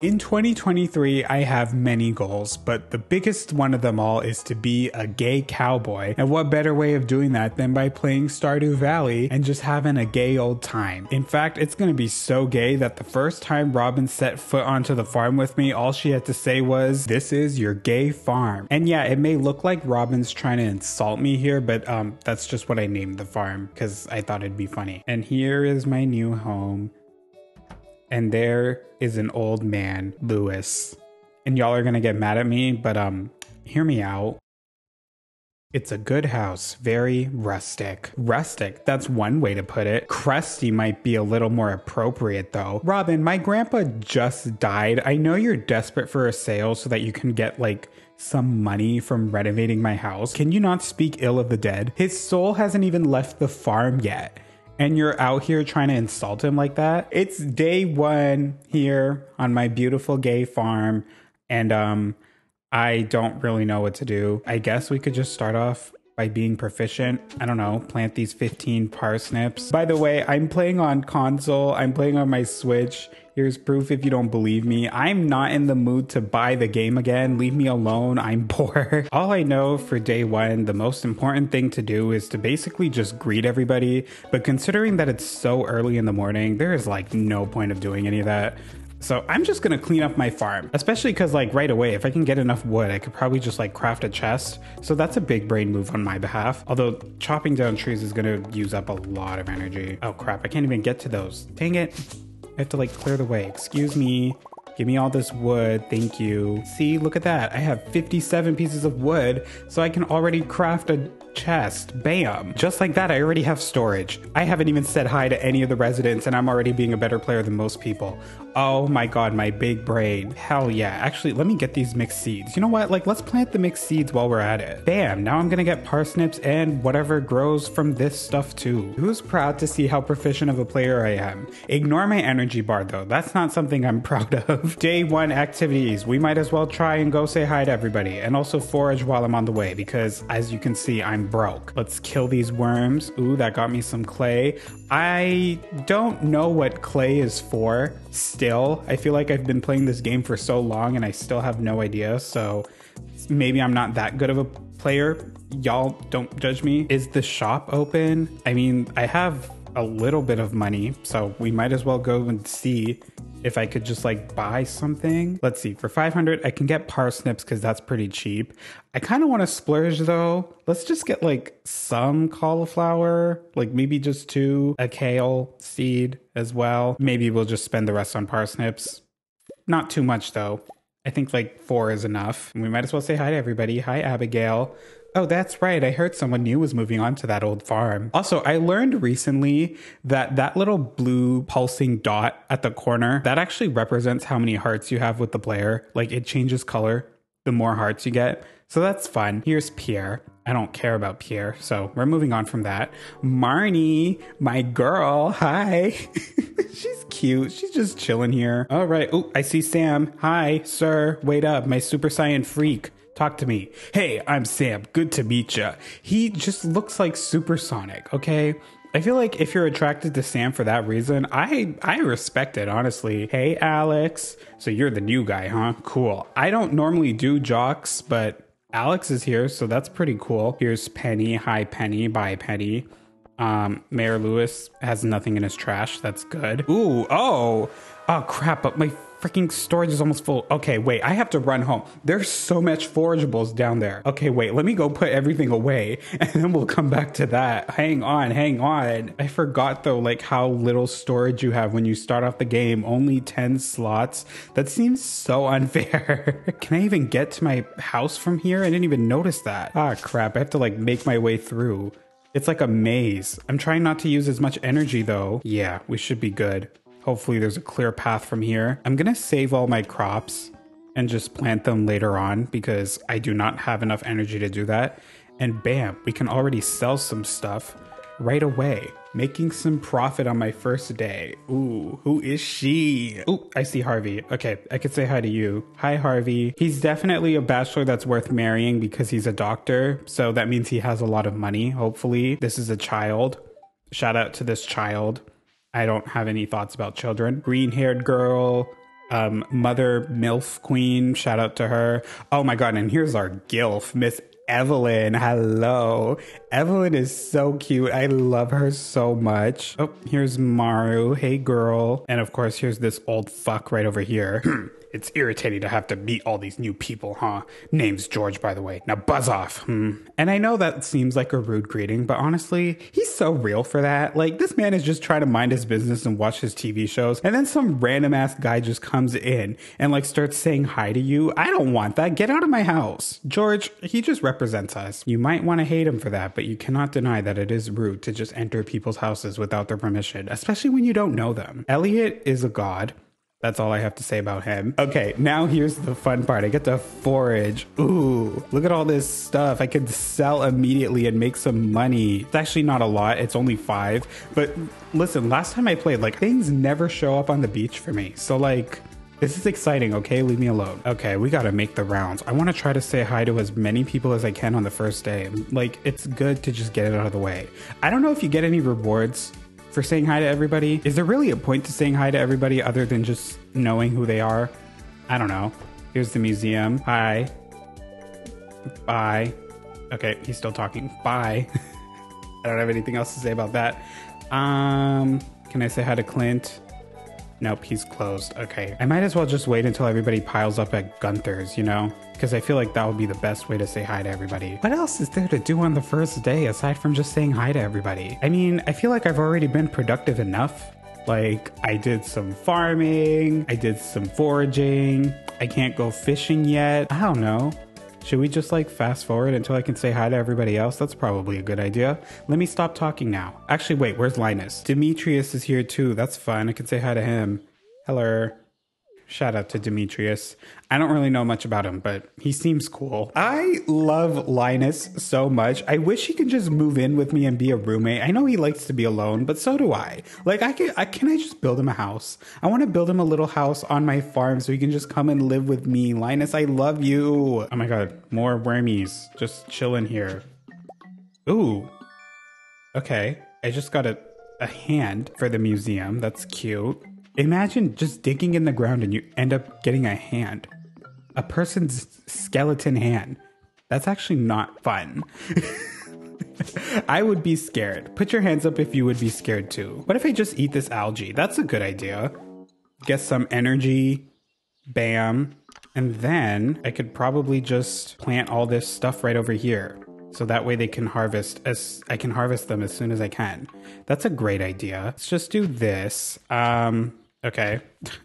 In 2023, I have many goals, but the biggest one of them all is to be a gay cowboy. And what better way of doing that than by playing Stardew Valley and just having a gay old time? In fact, it's gonna be so gay that the first time Robin set foot onto the farm with me, all she had to say was, This is your gay farm. And yeah, it may look like Robin's trying to insult me here, but um, that's just what I named the farm because I thought it'd be funny. And here is my new home and there is an old man, Lewis. And y'all are gonna get mad at me, but um, hear me out. It's a good house, very rustic. Rustic, that's one way to put it. Crusty might be a little more appropriate though. Robin, my grandpa just died. I know you're desperate for a sale so that you can get like some money from renovating my house. Can you not speak ill of the dead? His soul hasn't even left the farm yet and you're out here trying to insult him like that. It's day one here on my beautiful gay farm, and um, I don't really know what to do. I guess we could just start off by being proficient. I don't know, plant these 15 parsnips. By the way, I'm playing on console, I'm playing on my Switch. Here's proof if you don't believe me. I'm not in the mood to buy the game again. Leave me alone. I'm bored. All I know for day one, the most important thing to do is to basically just greet everybody. But considering that it's so early in the morning, there is like no point of doing any of that. So I'm just gonna clean up my farm, especially because like right away, if I can get enough wood, I could probably just like craft a chest. So that's a big brain move on my behalf. Although chopping down trees is gonna use up a lot of energy. Oh crap, I can't even get to those. Dang it. I have to like clear the way. Excuse me. Give me all this wood, thank you. See, look at that. I have 57 pieces of wood, so I can already craft a chest. Bam. Just like that, I already have storage. I haven't even said hi to any of the residents, and I'm already being a better player than most people. Oh my god, my big brain. Hell yeah. Actually, let me get these mixed seeds. You know what? Like, let's plant the mixed seeds while we're at it. Bam. Now I'm gonna get parsnips and whatever grows from this stuff too. Who's proud to see how proficient of a player I am? Ignore my energy bar though. That's not something I'm proud of. Day one activities. We might as well try and go say hi to everybody and also forage while I'm on the way because as you can see, I'm broke. Let's kill these worms. Ooh, that got me some clay. I don't know what clay is for still. I feel like I've been playing this game for so long and I still have no idea. So maybe I'm not that good of a player. Y'all don't judge me. Is the shop open? I mean, I have a little bit of money, so we might as well go and see if I could just like buy something. Let's see, for 500, I can get parsnips because that's pretty cheap. I kind of want to splurge though. Let's just get like some cauliflower, like maybe just two, a kale seed as well. Maybe we'll just spend the rest on parsnips. Not too much though. I think like four is enough. We might as well say hi to everybody. Hi, Abigail. Oh, that's right. I heard someone new was moving on to that old farm. Also, I learned recently that that little blue pulsing dot at the corner, that actually represents how many hearts you have with the player. Like it changes color the more hearts you get. So that's fun. Here's Pierre. I don't care about Pierre, so we're moving on from that. Marnie, my girl, hi. She's cute. She's just chilling here. All right. Oh, I see Sam. Hi, sir. Wait up, my super saiyan freak. Talk to me. Hey, I'm Sam. Good to meet ya. He just looks like supersonic, okay? I feel like if you're attracted to Sam for that reason, I I respect it honestly. Hey Alex, so you're the new guy, huh? Cool. I don't normally do jocks, but Alex is here, so that's pretty cool. Here's Penny. Hi Penny. Bye Penny. Um, Mayor Lewis has nothing in his trash. That's good. Ooh, oh, oh crap! But my freaking storage is almost full. Okay, wait, I have to run home. There's so much forageables down there. Okay, wait, let me go put everything away and then we'll come back to that. Hang on, hang on. I forgot though, like how little storage you have when you start off the game. Only 10 slots. That seems so unfair. Can I even get to my house from here? I didn't even notice that. Ah, crap. I have to like make my way through. It's like a maze. I'm trying not to use as much energy though. Yeah, we should be good. Hopefully there's a clear path from here. I'm gonna save all my crops and just plant them later on because I do not have enough energy to do that. And bam, we can already sell some stuff right away, making some profit on my first day. Ooh, who is she? Ooh, I see Harvey. Okay, I could say hi to you. Hi, Harvey. He's definitely a bachelor that's worth marrying because he's a doctor. So that means he has a lot of money, hopefully. This is a child. Shout out to this child. I don't have any thoughts about children. Green haired girl. um, Mother MILF Queen. Shout out to her. Oh my God. And here's our GILF, Miss Evelyn. Hello. Evelyn is so cute. I love her so much. Oh, here's Maru. Hey, girl. And of course, here's this old fuck right over here. It's irritating to have to meet all these new people, huh? Name's George, by the way. Now buzz off. Hmm. And I know that seems like a rude greeting, but honestly, he's so real for that. Like, this man is just trying to mind his business and watch his TV shows, and then some random ass guy just comes in and like starts saying hi to you. I don't want that. Get out of my house. George, he just represents us. You might want to hate him for that, but you cannot deny that it is rude to just enter people's houses without their permission, especially when you don't know them. Elliott is a god. That's all I have to say about him. Okay, now here's the fun part. I get to forage. Ooh, look at all this stuff. I could sell immediately and make some money. It's actually not a lot. It's only five. But listen, last time I played, like, things never show up on the beach for me. So, like, this is exciting, okay? Leave me alone. Okay, we gotta make the rounds. I wanna try to say hi to as many people as I can on the first day. Like, it's good to just get it out of the way. I don't know if you get any rewards for saying hi to everybody. Is there really a point to saying hi to everybody other than just knowing who they are? I don't know. Here's the museum. Hi. Bye. Okay, he's still talking. Bye. I don't have anything else to say about that. Um, can I say hi to Clint? Nope, he's closed. Okay. I might as well just wait until everybody piles up at Gunther's, you know? Because I feel like that would be the best way to say hi to everybody. What else is there to do on the first day aside from just saying hi to everybody? I mean, I feel like I've already been productive enough. Like, I did some farming, I did some foraging, I can't go fishing yet. I don't know. Should we just like fast forward until I can say hi to everybody else? That's probably a good idea. Let me stop talking now. Actually, wait, where's Linus? Demetrius is here too. That's fun. I can say hi to him. Hello. Shout out to Demetrius. I don't really know much about him, but he seems cool. I love Linus so much. I wish he could just move in with me and be a roommate. I know he likes to be alone, but so do I. Like, I can, I, can I just build him a house? I want to build him a little house on my farm so he can just come and live with me. Linus, I love you. Oh my god, more wormies just chilling here. Ooh. Okay, I just got a, a hand for the museum. That's cute. Imagine just digging in the ground and you end up getting a hand. A person's skeleton hand. That's actually not fun. I would be scared. Put your hands up if you would be scared too. What if I just eat this algae? That's a good idea. Get some energy. Bam. And then I could probably just plant all this stuff right over here. So that way they can harvest as I can harvest them as soon as I can. That's a great idea. Let's just do this. Um Okay.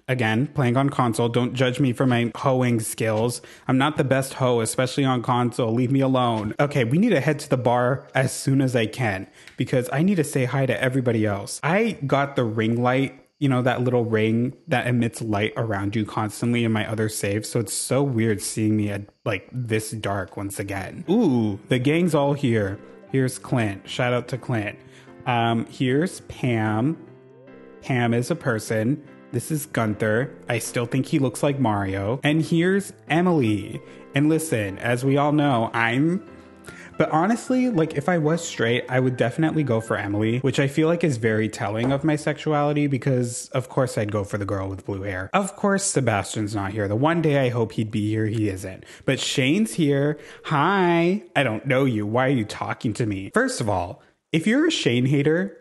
Again, playing on console. Don't judge me for my hoeing skills. I'm not the best hoe, especially on console. Leave me alone. Okay, we need to head to the bar as soon as I can because I need to say hi to everybody else. I got the ring light you know that little ring that emits light around you constantly in my other saves so it's so weird seeing me at like this dark once again ooh the gang's all here here's clint shout out to clint um here's pam Pam is a person. This is Gunther. I still think he looks like Mario. And here's Emily. And listen, as we all know, I'm. But honestly, like if I was straight, I would definitely go for Emily, which I feel like is very telling of my sexuality because, of course, I'd go for the girl with blue hair. Of course, Sebastian's not here. The one day I hope he'd be here, he isn't. But Shane's here. Hi. I don't know you. Why are you talking to me? First of all, if you're a Shane hater,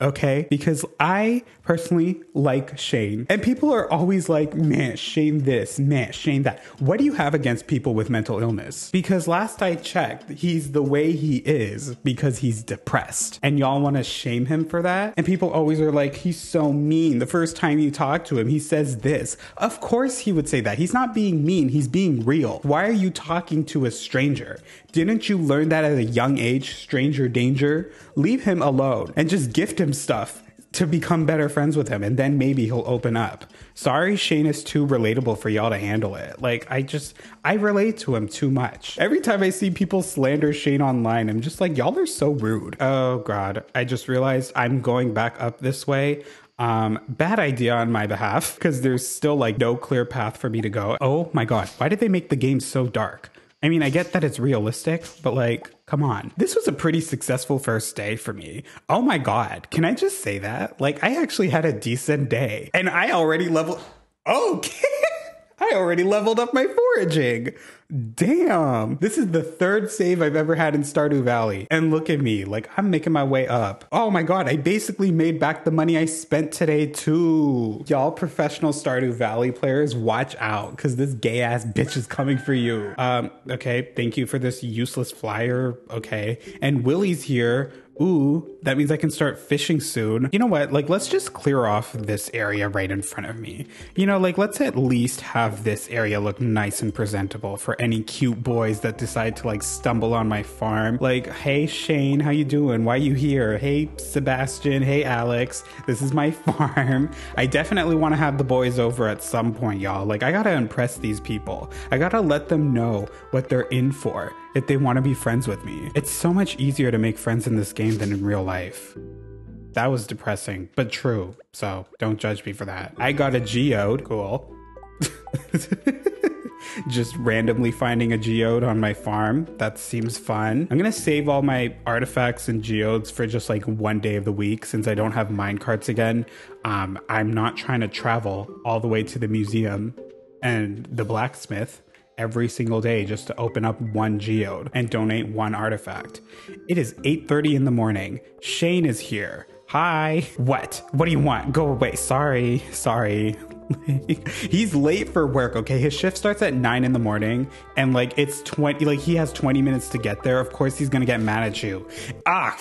okay? Because I personally like Shane. And people are always like, man, Shane this, man, Shane that. What do you have against people with mental illness? Because last I checked, he's the way he is because he's depressed. And y'all want to shame him for that? And people always are like, he's so mean. The first time you talk to him, he says this. Of course he would say that. He's not being mean, he's being real. Why are you talking to a stranger? Didn't you learn that at a young age? Stranger danger? Leave him alone and just gift him stuff to become better friends with him and then maybe he'll open up. Sorry Shane is too relatable for y'all to handle it. Like I just I relate to him too much. Every time I see people slander Shane online, I'm just like y'all are so rude. Oh god, I just realized I'm going back up this way. Um, bad idea on my behalf because there's still like no clear path for me to go. Oh my god, why did they make the game so dark? I mean, I get that it's realistic, but like, come on. This was a pretty successful first day for me. Oh my God. Can I just say that? Like, I actually had a decent day and I already leveled. Okay. I already leveled up my foraging. Damn. This is the third save I've ever had in Stardew Valley. And look at me, like I'm making my way up. Oh my god, I basically made back the money I spent today too. Y'all professional Stardew Valley players, watch out, because this gay ass bitch is coming for you. Um, okay, thank you for this useless flyer. Okay. And Willy's here ooh, that means I can start fishing soon. You know what? Like, let's just clear off this area right in front of me. You know, like, let's at least have this area look nice and presentable for any cute boys that decide to, like, stumble on my farm. Like, hey, Shane, how you doing? Why you here? Hey, Sebastian. Hey, Alex. This is my farm. I definitely want to have the boys over at some point, y'all. Like, I gotta impress these people. I gotta let them know what they're in for if they want to be friends with me. It's so much easier to make friends in this game than in real life. That was depressing, but true. So don't judge me for that. I got a geode. Cool. Just randomly finding a geode on my farm. That seems fun. I'm gonna save all my artifacts and geodes for just like one day of the week since I don't have minecarts again. Um, I'm not trying to travel all the way to the museum and the blacksmith every single day just to open up one geode and donate one artifact. It is 8:30 in the morning. Shane is here. Hi. What? What do you want? Go away. Sorry. Sorry. He's late for work, okay? His shift starts at 9 in the morning and like it's 20 like he has 20 minutes to get there. Of course he's to get mad at you. Ah,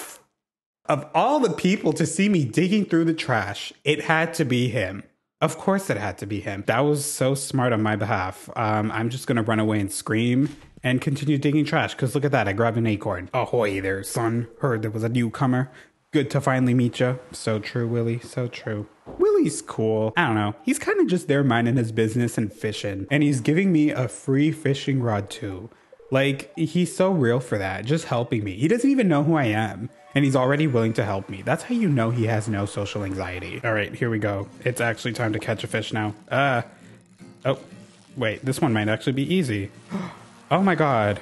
of all the people to see me digging through the trash, it had to be him. Of course, it had to be him. That was so smart on my behalf. Um, I'm just gonna run away and scream and continue digging trash. Cause look at that, I grabbed an acorn. Ahoy there, son! Heard there was a newcomer. Good to finally meet you. So true, Willy. So true. Willy's cool. I don't know. He's kind of just there minding his business and fishing, and he's giving me a free fishing rod too. Like he's so real for that, just helping me. He doesn't even know who I am and he's already willing to help me. That's how you know he has no social anxiety. All right, here we go. It's actually time to catch a fish now. Uh, oh, wait, this one might actually be easy. Oh my god.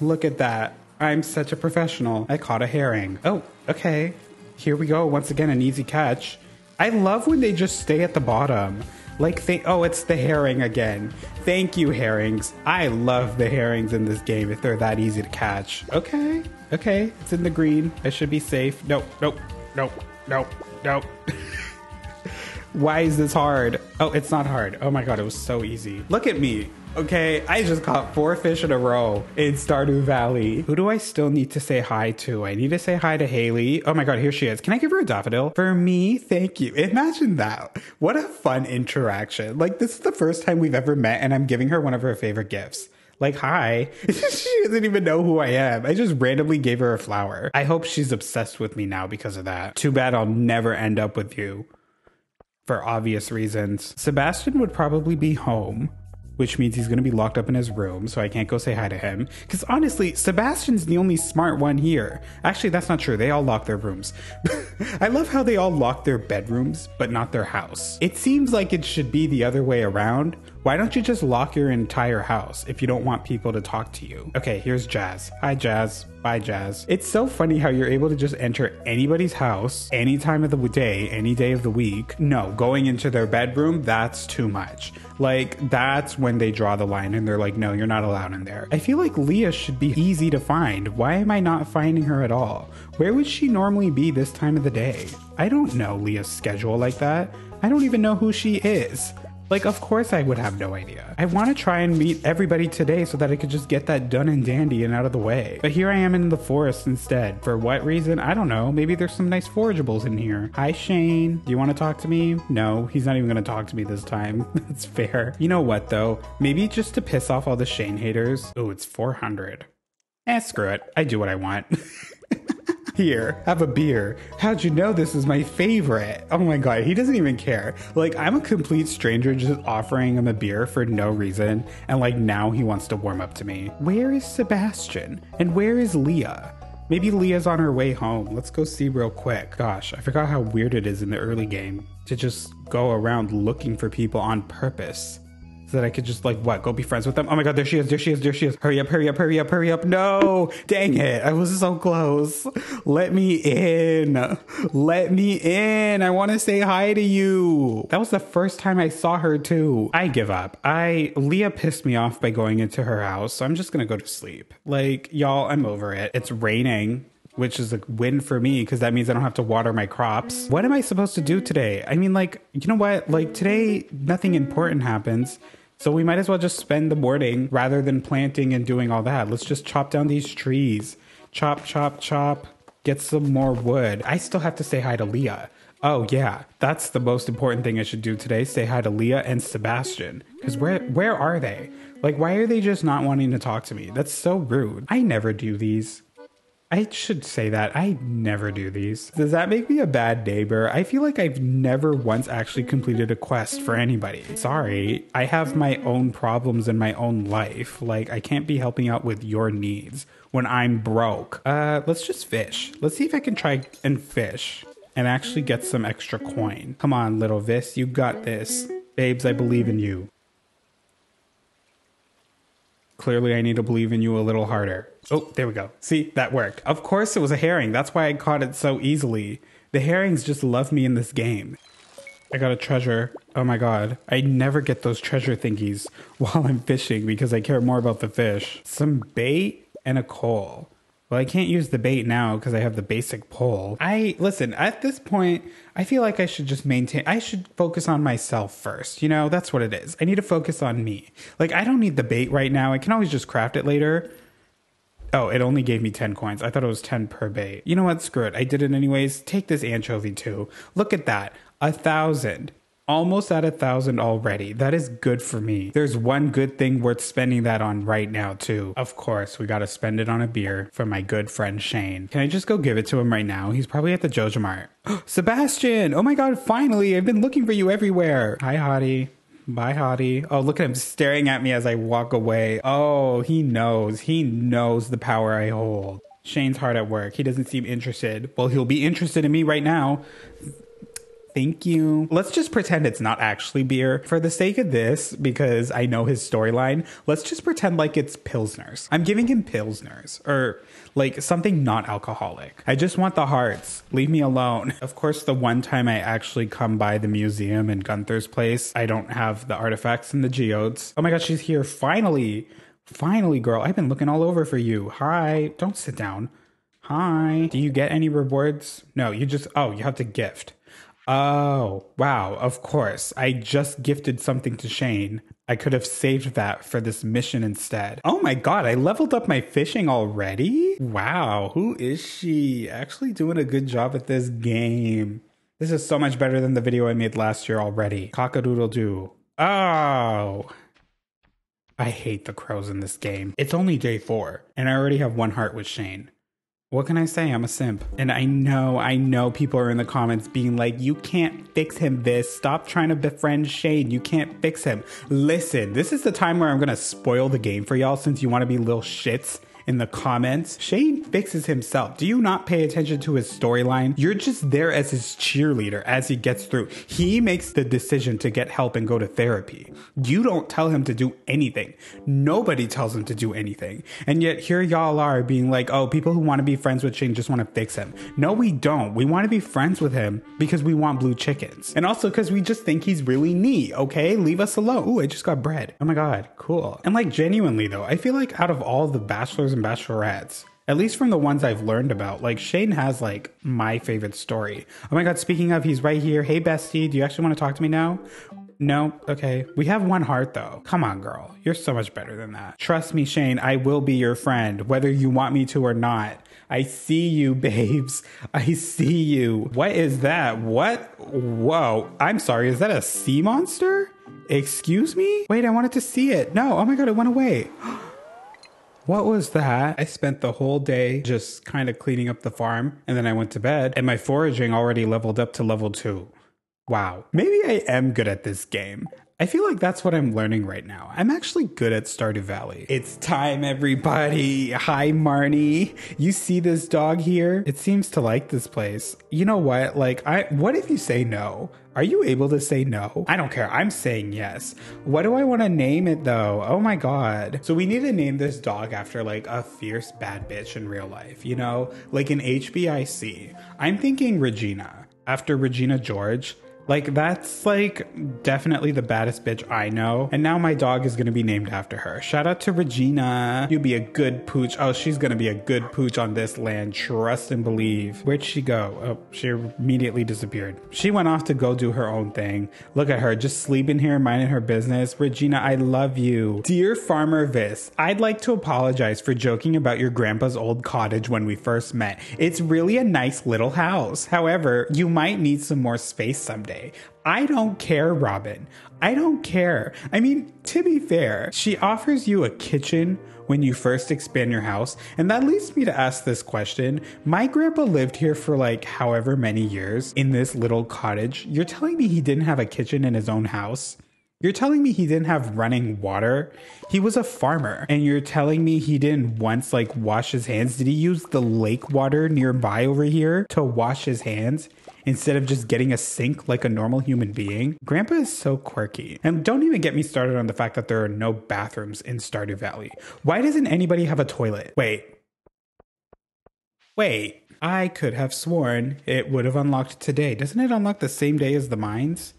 Look at that. I'm such a professional. I caught a herring. Oh, okay. Here we go. Once again, an easy catch. I love when they just stay at the bottom. Like they oh, it's the herring again. Thank you, herrings. I love the herrings in this game if they're that easy to catch. Okay, okay, it's in the green. I should be safe. Nope, nope, nope, nope, nope. Why is this hard? Oh, it's not hard. Oh my god, it was so easy. Look at me. Okay, I just caught four fish in a row in Stardew Valley. Who do I still need to say hi to? I need to say hi to Haley. Oh my god, here she is. Can I give her a daffodil? For me, thank you. Imagine that. What a fun interaction. Like, this is the first time we've ever met, and I'm giving her one of her favorite gifts. Like, hi. she doesn't even know who I am. I just randomly gave her a flower. I hope she's obsessed with me now because of that. Too bad I'll never end up with you. For obvious reasons. Sebastian would probably be home which means he's going to be locked up in his room, so I can't go say hi to him. Because honestly, Sebastian's the only smart one here. Actually, that's not true. They all lock their rooms. I love how they all lock their bedrooms, but not their house. It seems like it should be the other way around. Why don't you just lock your entire house if you don't want people to talk to you? Okay, here's Jas. Hi, Jas. Bye, Jas. It's so funny how you're able to just enter anybody's house any time of the day, any day of the week. No, going into their bedroom, that's too much. Like, that's when they draw the line and they're like, no, you're not allowed in there. I feel like Leah should be easy to find. Why am I not finding her at all? Where would she normally be this time of the day? I don't know Leah's schedule like that. I don't even know who she is. Like, of course I would have no idea. I want to try and meet everybody today so that I could just get that done and dandy and out of the way. But here I am in the forest instead. For what reason? I don't know. Maybe there's some nice forageables in here. Hi, Shane. Do you want to talk to me? No, he's not even going to talk to me this time. That's fair. You know what, though? Maybe just to piss off all the Shane haters. Oh, it's 400. Eh, screw it. I do what I want. Here, have a beer. How'd you know this is my favorite? Oh my god, he doesn't even care. Like, I'm a complete stranger just offering him a beer for no reason, and like now he wants to warm up to me. Where is Sebastian? And where is Leah? Maybe Leah's on her way home. Let's go see real quick. Gosh, I forgot how weird it is in the early game to just go around looking for people on purpose. So that I could just like what go be friends with them. Oh my god, there she is, there she is, there she is. Hurry up, hurry up, hurry up, hurry up. No, dang it, I was so close. Let me in, let me in. I want to say hi to you. That was the first time I saw her too. I give up. I Leah pissed me off by going into her house, so I'm just gonna go to sleep. Like y'all, I'm over it. It's raining which is a win for me because that means I don't have to water my crops. What am I supposed to do today? I mean, like, you know what? Like, today, nothing important happens. So we might as well just spend the morning rather than planting and doing all that. Let's just chop down these trees. Chop, chop, chop. Get some more wood. I still have to say hi to Leah. Oh yeah, that's the most important thing I should do today. Say hi to Leah and Sebastian. Cause where where are they? Like why are they just not wanting to talk to me? That's so rude. I never do these. I should say that. I never do these. Does that make me a bad neighbor? I feel like I've never once actually completed a quest for anybody. Sorry, I have my own problems in my own life. Like, I can't be helping out with your needs when I'm broke. Uh, let's just fish. Let's see if I can try and fish and actually get some extra coin. Come on, little Vis, you got this. Babes, I believe in you. Clearly, I need to believe in you a little harder. Oh, there we go. See, that worked. Of course, it was a herring. That's why I caught it so easily. The herrings just love me in this game. I got a treasure. Oh my god. I never get those treasure thingies while I'm fishing because I care more about the fish. Some bait and a coal. Well, I can't use the bait now because I have the basic pole. I listen, at this point, I feel like I should just maintain I should focus on myself first. You know, that's what it is. I need to focus on me. Like I don't need the bait right now. I can always just craft it later. Oh, it only gave me 10 coins. I thought it was 10 per bait. You know what? Screw it. I did it anyways. Take this anchovy too. Look at that. A thousand almost at a thousand already. That is good for me. There's one good thing worth spending that on right now, too. Of course, we gotta spend it on a beer for my good friend Shane. Can I just go give it to him right now? He's probably at the JojaMart. Sebastian! Oh my god, finally! I've been looking for you everywhere. Hi, Hottie. Bye, Hottie. Oh, look at him staring at me as I walk away. Oh, he knows. He knows the power I hold. Shane's hard at work. He doesn't seem interested. Well, he'll be interested in me right now. Thank you. Let's just pretend it's not actually beer. For the sake of this, because I know his storyline, let's just pretend like it's Pilsners. I'm giving him Pilsners, or like something not alcoholic. I just want the hearts. Leave me alone. Of course, the one time I actually come by the museum in Gunther's place, I don't have the artifacts and the geodes. Oh my god, she's here. Finally. Finally, girl. I've been looking all over for you. Hi. Don't sit down. Hi. Do you get any rewards? No, you just, oh, you have to gift. Oh, wow. Of course. I just gifted something to Shane. I could have saved that for this mission instead. Oh my god, I leveled up my fishing already? Wow, who is she? Actually doing a good job at this game. This is so much better than the video I made last year already. Cockadoodle doo. Oh. I hate the crows in this game. It's only day four, and I already have one heart with Shane. What can I say? I'm a simp. And I know, I know people are in the comments being like, you can't fix him this. Stop trying to befriend Shane. You can't fix him. Listen, this is the time where I'm gonna spoil the game for y'all since you wanna be little shits in the comments. Shane fixes himself. Do you not pay attention to his storyline? You're just there as his cheerleader as he gets through. He makes the decision to get help and go to therapy. You don't tell him to do anything. Nobody tells him to do anything. And yet here y'all are being like, oh, people who want to be friends with Shane just want to fix him. No, we don't. We want to be friends with him because we want blue chickens. And also because we just think he's really neat, okay? Leave us alone. Ooh, I just got bread. Oh my God, cool. And like genuinely though, I feel like out of all the bachelors and bachelorettes, at least from the ones I've learned about, like Shane has like my favorite story. Oh my god, speaking of, he's right here. Hey bestie, do you actually want to talk to me now? No? Okay. We have one heart though. Come on, girl. You're so much better than that. Trust me, Shane, I will be your friend, whether you want me to or not. I see you, babes. I see you. What is that? What? Whoa. I'm sorry. Is that a sea monster? Excuse me? Wait, I wanted to see it. No. Oh my god, it went away. Oh What was that? I spent the whole day just kind of cleaning up the farm and then I went to bed and my foraging already leveled up to level two. Wow. Maybe I am good at this game. I feel like that's what I'm learning right now. I'm actually good at Stardew Valley. It's time, everybody. Hi, Marnie. You see this dog here? It seems to like this place. You know what? Like, I what if you say no? Are you able to say no? I don't care. I'm saying yes. What do I want to name it though? Oh my god. So we need to name this dog after like a fierce bad bitch in real life, you know? Like an HBIC. I'm thinking Regina after Regina George. Like, that's like definitely the baddest bitch I know. And now my dog is gonna be named after her. Shout out to Regina. You'll be a good pooch. Oh, she's gonna be a good pooch on this land. Trust and believe. Where'd she go? Oh, she immediately disappeared. She went off to go do her own thing. Look at her, just sleeping here, minding her business. Regina, I love you. Dear Farmer Vis, I'd like to apologize for joking about your grandpa's old cottage when we first met. It's really a nice little house. However, you might need some more space someday. I don't care, Robin. I don't care. I mean, to be fair, she offers you a kitchen when you first expand your house. And that leads me to ask this question. My grandpa lived here for like however many years in this little cottage. You're telling me he didn't have a kitchen in his own house? You're telling me he didn't have running water? He was a farmer. And you're telling me he didn't once like wash his hands? Did he use the lake water nearby over here to wash his hands? Instead of just getting a sink like a normal human being. Grandpa is so quirky. And don't even get me started on the fact that there are no bathrooms in Stardew Valley. Why doesn't anybody have a toilet? Wait. Wait. I could have sworn it would have unlocked today. Doesn't it unlock the same day as the mines?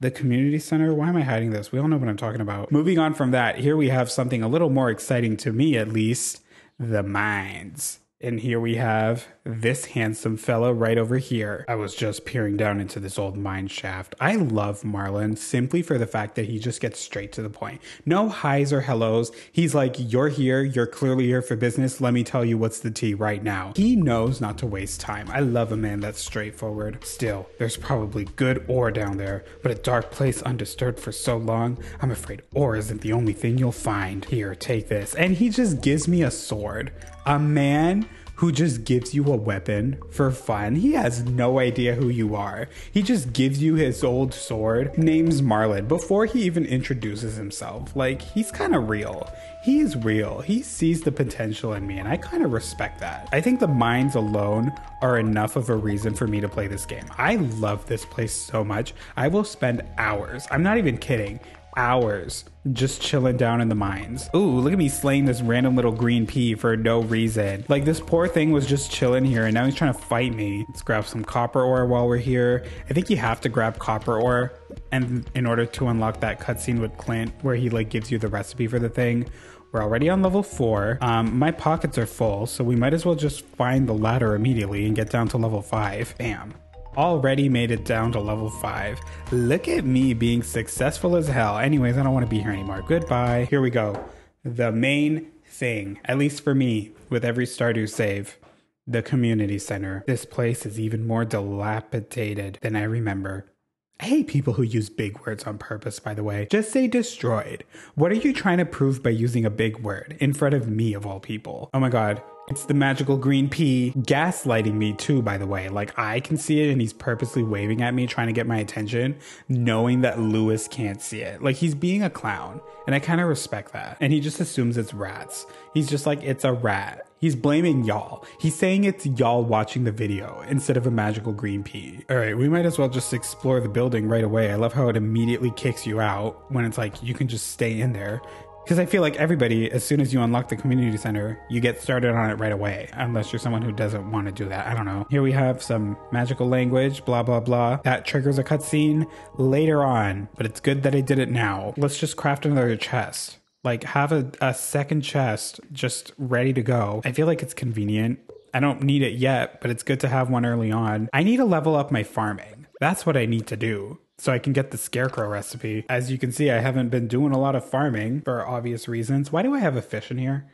The community center? Why am I hiding this? We all know what I'm talking about. Moving on from that, here we have something a little more exciting to me at least the mines. And here we have this handsome fella right over here. I was just peering down into this old mine shaft. I love Marlon simply for the fact that he just gets straight to the point. No highs or hellos. He's like, You're here. You're clearly here for business. Let me tell you what's the tea right now. He knows not to waste time. I love a man that's straightforward. Still, there's probably good ore down there, but a dark place undisturbed for so long, I'm afraid ore isn't the only thing you'll find. Here, take this. And he just gives me a sword. A man who just gives you a weapon for fun. He has no idea who you are. He just gives you his old sword, names Marlon, before he even introduces himself. Like, he's kind of real. He is real. He sees the potential in me, and I kind of respect that. I think the mines alone are enough of a reason for me to play this game. I love this place so much. I will spend hours, I'm not even kidding, hours just chilling down in the mines. Ooh, look at me slaying this random little green pea for no reason. Like this poor thing was just chilling here and now he's trying to fight me. Let's grab some copper ore while we're here. I think you have to grab copper ore and in order to unlock that cutscene with Clint where he like gives you the recipe for the thing. We're already on level four. Um, my pockets are full, so we might as well just find the ladder immediately and get down to level five. Bam already made it down to level 5. Look at me being successful as hell. Anyways, I don't want to be here anymore. Goodbye. Here we go. The main thing, at least for me, with every Stardew save, the community center. This place is even more dilapidated than I remember. I hate people who use big words on purpose, by the way. Just say destroyed. What are you trying to prove by using a big word in front of me, of all people? Oh my god. It's the magical green pea gaslighting me too, by the way. Like I can see it and he's purposely waving at me, trying to get my attention, knowing that Lewis can't see it. Like he's being a clown. And I kind of respect that. And he just assumes it's rats. He's just like, it's a rat. He's blaming y'all. He's saying it's y'all watching the video instead of a magical green pea. All right, we might as well just explore the building right away. I love how it immediately kicks you out when it's like you can just stay in there. Because I feel like everybody, as soon as you unlock the community center, you get started on it right away. Unless you're someone who doesn't want to do that. I don't know. Here we have some magical language, blah, blah, blah. That triggers a cutscene later on, but it's good that I did it now. Let's just craft another chest. Like, have a, a second chest just ready to go. I feel like it's convenient. I don't need it yet, but it's good to have one early on. I need to level up my farming. That's what I need to do so I can get the scarecrow recipe. As you can see, I haven't been doing a lot of farming for obvious reasons. Why do I have a fish in here?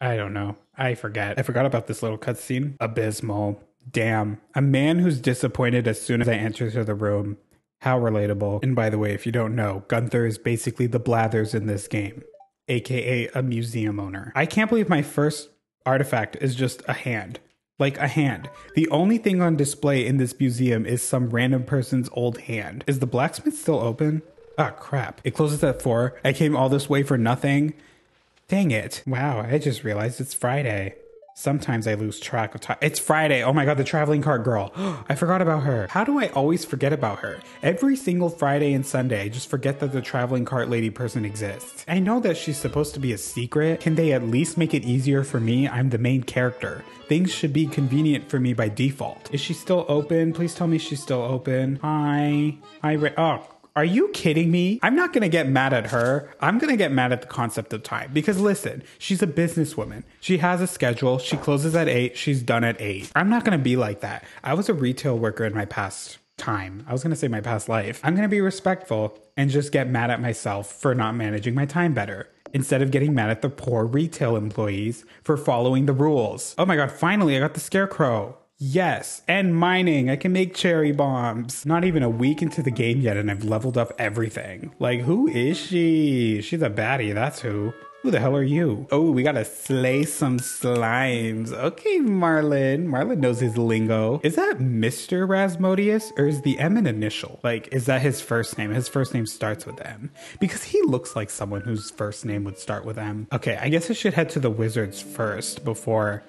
I don't know. I forget. I forgot about this little cutscene. Abysmal. Damn. A man who's disappointed as soon as I enter the room. How relatable. And by the way, if you don't know, Gunther is basically the Blathers in this game, aka a museum owner. I can't believe my first artifact is just a hand like a hand. The only thing on display in this museum is some random person's old hand. Is the blacksmith still open? Ah, oh, crap. It closes at 4. I came all this way for nothing. Dang it. Wow, I just realized it's Friday. Sometimes I lose track of time. It's Friday. Oh my god, the traveling cart girl. I forgot about her. How do I always forget about her? Every single Friday and Sunday, I just forget that the traveling cart lady person exists. I know that she's supposed to be a secret. Can they at least make it easier for me? I'm the main character. Things should be convenient for me by default. Is she still open? Please tell me she's still open. Hi. Hi. Ra- oh, are you kidding me? I'm not gonna get mad at her. I'm gonna get mad at the concept of time. Because listen, she's a businesswoman. She has a schedule. She closes at 8. She's done at 8. I'm not gonna be like that. I was a retail worker in my past time. I was gonna say my past life. I'm gonna be respectful and just get mad at myself for not managing my time better. Instead of getting mad at the poor retail employees for following the rules. Oh my god, finally, I got the scarecrow. Yes, and mining. I can make cherry bombs. Not even a week into the game yet, and I've leveled up everything. Like, who is she? She's a baddie, that's who. Who the hell are you? Oh, we gotta slay some slimes. Okay, Marlon. Marlon knows his lingo. Is that Mr. Rasmodius or is the M an initial? Like, is that his first name? His first name starts with M. Because he looks like someone whose first name would start with M. Okay, I guess I should head to the wizards first before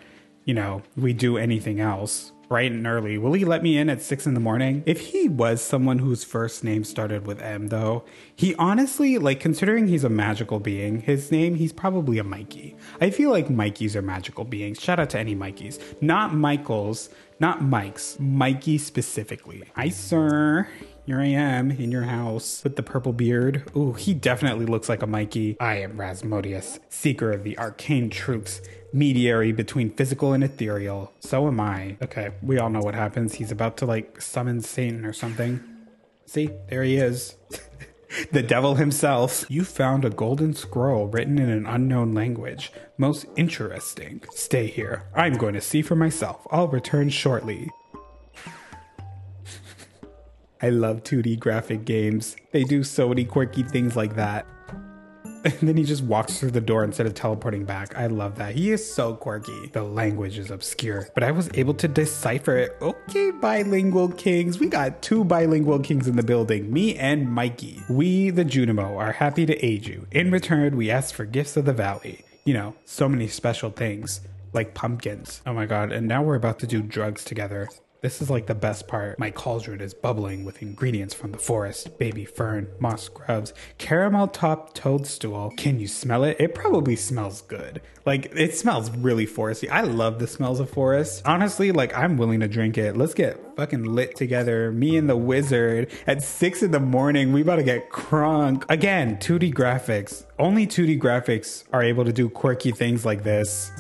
you know, we do anything else bright and early. Will he let me in at six in the morning? If he was someone whose first name started with M, though, he honestly, like, considering he's a magical being, his name, he's probably a Mikey. I feel like Mikeys are magical beings. Shout out to any Mikeys. Not Michaels, not Mikes, Mikey specifically. Hi, sir. Here I am in your house with the purple beard. Ooh, he definitely looks like a Mikey. I am Rasmodius, seeker of the arcane truths mediary between physical and ethereal. So am I. Okay, we all know what happens. He's about to like summon Satan or something. See, there he is. the devil himself. You found a golden scroll written in an unknown language. Most interesting. Stay here. I'm going to see for myself. I'll return shortly. I love 2D graphic games. They do so many quirky things like that. And then he just walks through the door instead of teleporting back. I love that. He is so quirky. The language is obscure, but I was able to decipher it. Okay, bilingual kings. We got two bilingual kings in the building, me and Mikey. We, the Junimo, are happy to aid you. In return, we ask for gifts of the valley. You know, so many special things, like pumpkins. Oh my god, and now we're about to do drugs together. This is like the best part. My cauldron is bubbling with ingredients from the forest baby fern, moss grubs, caramel topped toadstool. Can you smell it? It probably smells good. Like, it smells really foresty. I love the smells of forest. Honestly, like, I'm willing to drink it. Let's get fucking lit together. Me and the wizard at six in the morning. We about to get crunk. Again, 2D graphics. Only 2D graphics are able to do quirky things like this.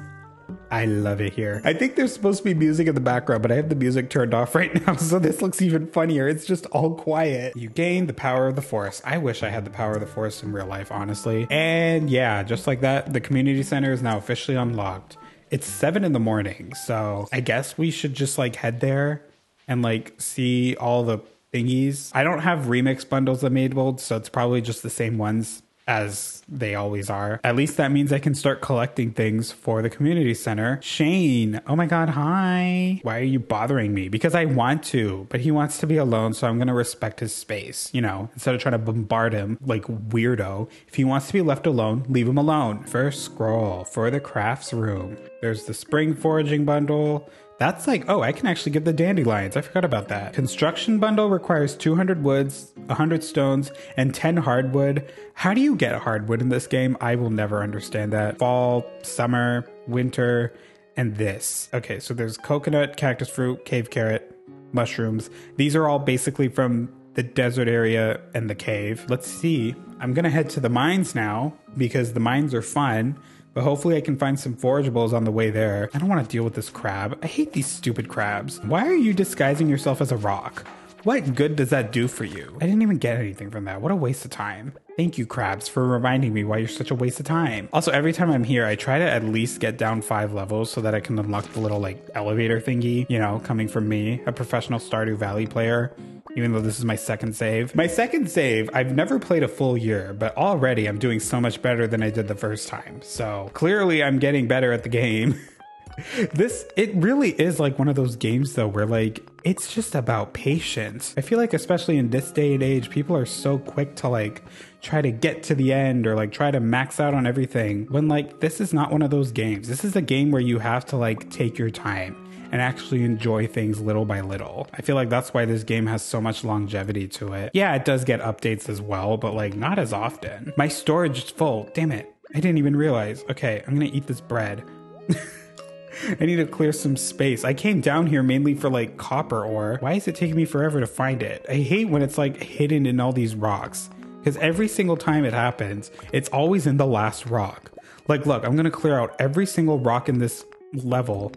I love it here. I think there's supposed to be music in the background, but I have the music turned off right now, so this looks even funnier. It's just all quiet. You gain the power of the forest. I wish I had the power of the forest in real life, honestly. And yeah, just like that, the community center is now officially unlocked. It's seven in the morning, so I guess we should just like head there and like see all the thingies. I don't have remix bundles enabled, so it's probably just the same ones as they always are. At least that means I can start collecting things for the community center. Shane, oh my god, hi. Why are you bothering me? Because I want to, but he wants to be alone, so I'm going to respect his space, you know, instead of trying to bombard him like weirdo. If he wants to be left alone, leave him alone. First scroll for the crafts room. There's the spring foraging bundle. That's like, oh, I can actually get the dandelions. I forgot about that. Construction bundle requires 200 woods, 100 stones, and 10 hardwood. How do you get hardwood in this game? I will never understand that. Fall, summer, winter, and this. Okay, so there's coconut, cactus fruit, cave carrot, mushrooms. These are all basically from the desert area and the cave. Let's see. I'm gonna head to the mines now because the mines are fun. But hopefully I can find some forageables on the way there. I don't want to deal with this crab. I hate these stupid crabs. Why are you disguising yourself as a rock? What good does that do for you? I didn't even get anything from that. What a waste of time. Thank you, crabs, for reminding me why you're such a waste of time. Also, every time I'm here, I try to at least get down five levels so that I can unlock the little like elevator thingy, you know, coming from me, a professional Stardew Valley player even though this is my second save. My second save, I've never played a full year, but already I'm doing so much better than I did the first time. So clearly I'm getting better at the game. this, it really is like one of those games though, where like it's just about patience. I feel like, especially in this day and age, people are so quick to like try to get to the end or like try to max out on everything when like this is not one of those games. This is a game where you have to like take your time and actually enjoy things little by little. I feel like that's why this game has so much longevity to it. Yeah, it does get updates as well, but like not as often. My storage is full. Damn it. I didn't even realize. Okay, I'm gonna eat this bread. I need to clear some space. I came down here mainly for like copper ore. Why is it taking me forever to find it? I hate when it's like hidden in all these rocks. Because every single time it happens, it's always in the last rock. Like, look, I'm gonna clear out every single rock in this level,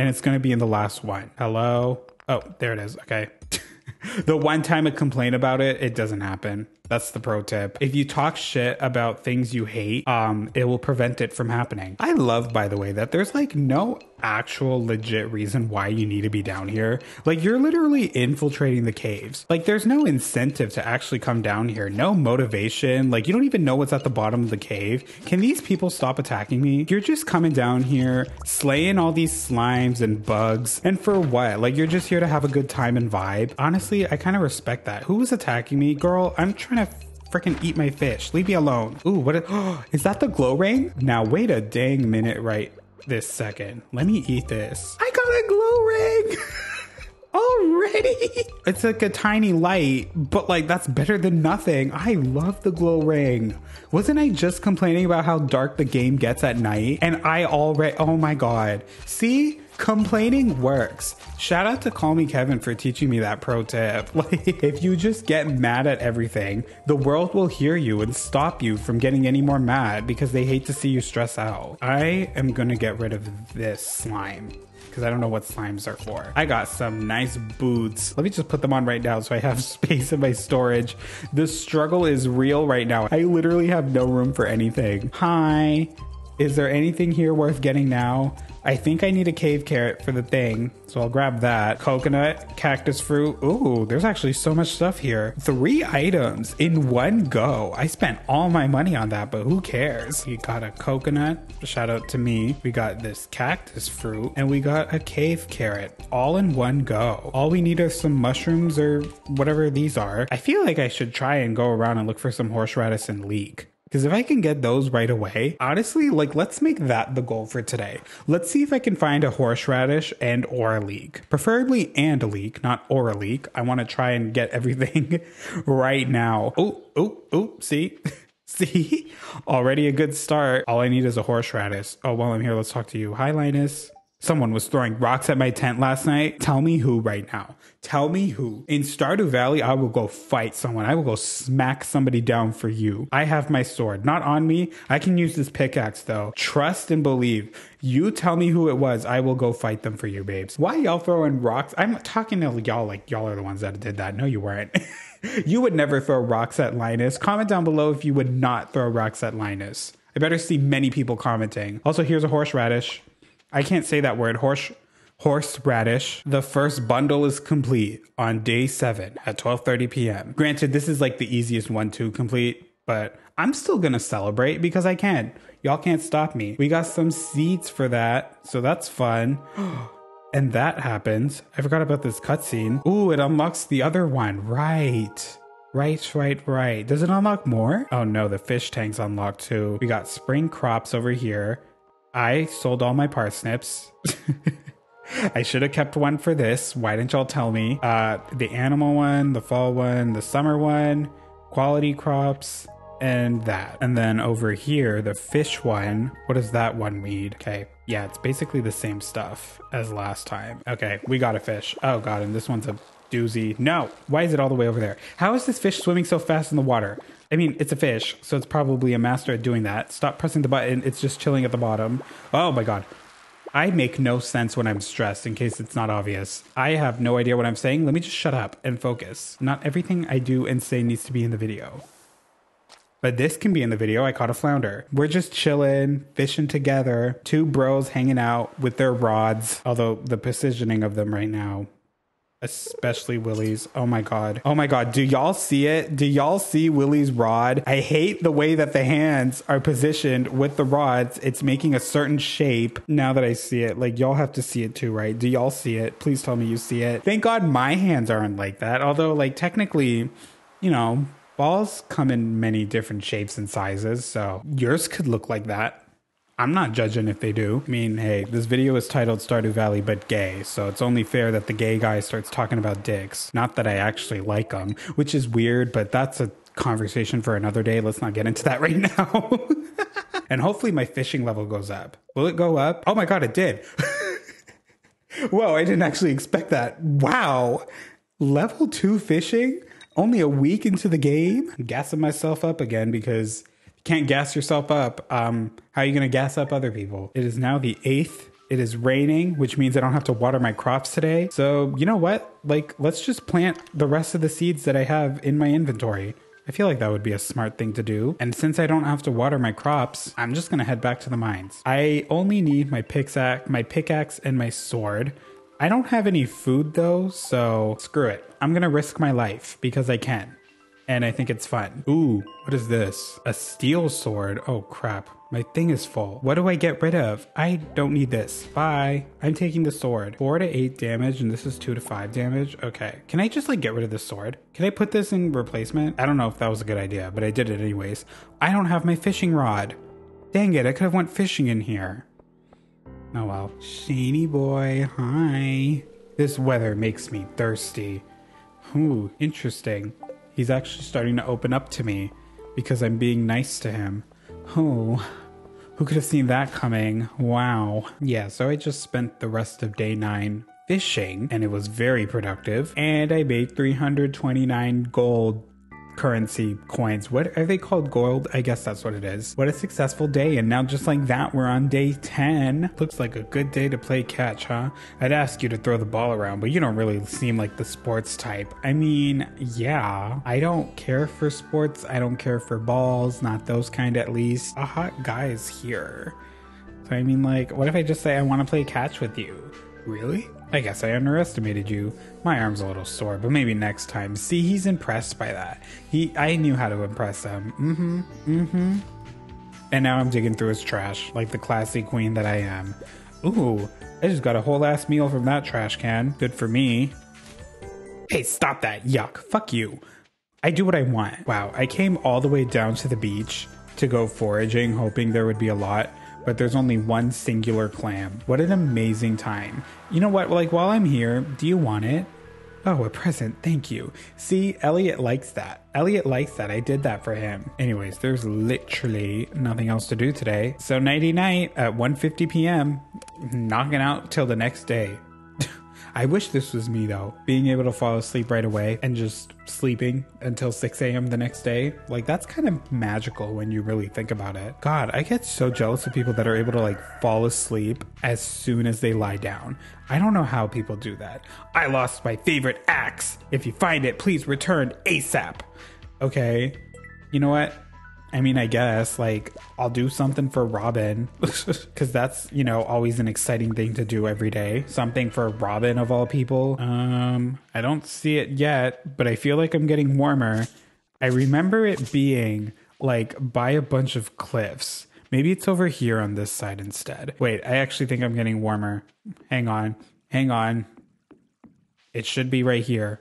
and it's gonna be in the last one. Hello? Oh, there it is. Okay. the one time I complain about it, it doesn't happen. That's the pro tip. If you talk shit about things you hate, um, it will prevent it from happening. I love, by the way, that there's like no actual legit reason why you need to be down here. Like you're literally infiltrating the caves. Like there's no incentive to actually come down here. No motivation. Like you don't even know what's at the bottom of the cave. Can these people stop attacking me? You're just coming down here, slaying all these slimes and bugs. And for what? Like you're just here to have a good time and vibe. Honestly, I kind of respect that. Who was attacking me? Girl, I'm trying to freaking eat my fish. Leave me alone. Ooh, what is, oh, is that the glow ring? Now wait a dang minute right this second. Let me eat this. I got a glow ring. Already? It's like a tiny light, but like that's better than nothing. I love the glow ring. Wasn't I just complaining about how dark the game gets at night? And I already, oh my god. See? complaining works. Shout out to Call Me Kevin for teaching me that pro tip. Like, if you just get mad at everything, the world will hear you and stop you from getting any more mad because they hate to see you stress out. I am gonna get rid of this slime because I don't know what slimes are for. I got some nice boots. Let me just put them on right now so I have space in my storage. The struggle is real right now. I literally have no room for anything. Hi. Is there anything here worth getting now? I think I need a cave carrot for the thing, so I'll grab that. Coconut, cactus fruit. Ooh, there's actually so much stuff here. Three items in one go. I spent all my money on that, but who cares? We got a coconut. Shout out to me. We got this cactus fruit, and we got a cave carrot all in one go. All we need are some mushrooms or whatever these are. I feel like I should try and go around and look for some horseradish and leek. Because if I can get those right away, honestly, like let's make that the goal for today. Let's see if I can find a horseradish and or a leek. Preferably and a leek, not or a leek. I want to try and get everything right now. Oh, oh, oh, see? see? Already a good start. All I need is a horseradish. Oh, while I'm here, let's talk to you. Hi, Linus. Someone was throwing rocks at my tent last night. Tell me who right now. Tell me who. In Stardew Valley, I will go fight someone. I will go smack somebody down for you. I have my sword. Not on me. I can use this pickaxe though. Trust and believe. You tell me who it was. I will go fight them for you, babes. Why y'all throwing rocks? I'm talking to y'all like y'all are the ones that did that. No, you weren't. you would never throw rocks at Linus. Comment down below if you would not throw rocks at Linus. I better see many people commenting. Also, here's a horseradish. I can't say that word. Horse horseradish. The first bundle is complete on day 7 at 12:30 p.m. Granted, this is like the easiest one to complete, but I'm still going to celebrate because I can. Y'all can't stop me. We got some seeds for that, so that's fun. and that happens. I forgot about this cutscene. Ooh, it unlocks the other one. Right. Right, right, right. Does it unlock more? Oh no, the fish tank's unlocked too. We got spring crops over here. I sold all my parsnips. I should have kept one for this. Why didn't y'all tell me? Uh, the animal one, the fall one, the summer one, quality crops, and that. And then over here, the fish one, what does that one need? Okay, yeah, it's basically the same stuff as last time. Okay, we got a fish. Oh god, and this one's a doozy. No, why is it all the way over there? How is this fish swimming so fast in the water? I mean, it's a fish, so it's probably a master at doing that. Stop pressing the button. It's just chilling at the bottom. Oh my god. I make no sense when I'm stressed, in case it's not obvious. I have no idea what I'm saying. Let me just shut up and focus. Not everything I do and say needs to be in the video. But this can be in the video. I caught a flounder. We're just chilling, fishing together. Two bros hanging out with their rods. Although the positioning of them right now especially Willy's. Oh my god. Oh my god. Do y'all see it? Do y'all see Willy's rod? I hate the way that the hands are positioned with the rods. It's making a certain shape. Now that I see it, like y'all have to see it too, right? Do y'all see it? Please tell me you see it. Thank God my hands aren't like that. Although, like technically, you know, balls come in many different shapes and sizes, so yours could look like that. I'm not judging if they do. I mean, hey, this video is titled Stardew Valley but gay, so it's only fair that the gay guy starts talking about dicks. Not that I actually like them, which is weird, but that's a conversation for another day. Let's not get into that right now. and hopefully my fishing level goes up. Will it go up? Oh my god, it did. Whoa, I didn't actually expect that. Wow. Level 2 fishing? Only a week into the game? I'm gassing myself up again because can't gas yourself up. Um, how are you going to gas up other people? It is now the 8th. It is raining, which means I don't have to water my crops today. So, you know what? Like, let's just plant the rest of the seeds that I have in my inventory. I feel like that would be a smart thing to do. And since I don't have to water my crops, I'm just gonna head back to the mines. I only need my pickaxe, my pickaxe and my sword. I don't have any food though, so screw it. I'm gonna risk my life because I can and I think it's fun. Ooh, what is this? A steel sword. Oh crap. My thing is full. What do I get rid of? I don't need this. Bye. I'm taking the sword. Four to eight damage, and this is two to five damage. Okay. Can I just like get rid of the sword? Can I put this in replacement? I don't know if that was a good idea, but I did it anyways. I don't have my fishing rod. Dang it, I could have went fishing in here. Oh well. Shady boy, hi. This weather makes me thirsty. Ooh, interesting. He's actually starting to open up to me because I'm being nice to him. Oh, who could have seen that coming? Wow. Yeah, so I just spent the rest of day nine fishing and it was very productive. And I made 329 gold currency coins. What are they called? Gold? I guess that's what it is. What a successful day. And now, just like that, we're on day 10. Looks like a good day to play catch, huh? I'd ask you to throw the ball around, but you don't really seem like the sports type. I mean, yeah, I don't care for sports. I don't care for balls, not those kind at least. A hot guy is here. So, I mean, like, what if I just say I want to play catch with you? Really? I guess I underestimated you. My arm's a little sore, but maybe next time. See, he's impressed by that. He I knew how to impress him. Mm-hmm. Mm-hmm. And now I'm digging through his trash, like the classy queen that I am. Ooh, I just got a whole ass meal from that trash can. Good for me. Hey, stop that. Yuck. Fuck you. I do what I want. Wow, I came all the way down to the beach to go foraging, hoping there would be a lot but there's only one singular clam. What an amazing time. You know what? Like, while I'm here, do you want it? Oh, a present. Thank you. See, Elliott likes that. Elliott likes that. I did that for him. Anyways, there's literally nothing else to do today. So nighty night at 1:50 p.m. Knocking out till the next day. I wish this was me though, being able to fall asleep right away and just sleeping until 6 a.m. the next day. Like, that's kind of magical when you really think about it. God, I get so jealous of people that are able to like fall asleep as soon as they lie down. I don't know how people do that. I lost my favorite axe. If you find it, please return ASAP. Okay. You know what? I mean, I guess like I'll do something for Robin because that's you know always an exciting thing to do every day. Something for Robin of all people. Um, I don't see it yet, but I feel like I'm getting warmer. I remember it being like by a bunch of cliffs. Maybe it's over here on this side instead. Wait, I actually think I'm getting warmer. Hang on, hang on. It should be right here.